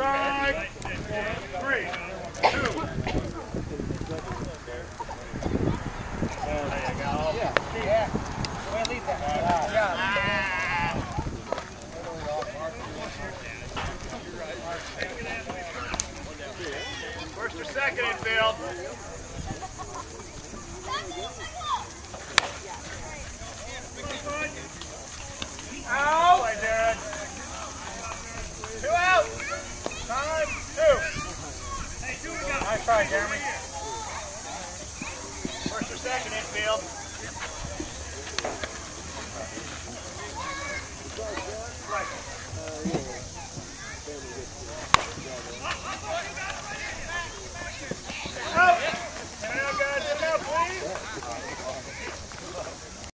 Strike. Three, two. First or second infield. Out. Two out. Time two. Hey, two we got. Nice try, Jeremy.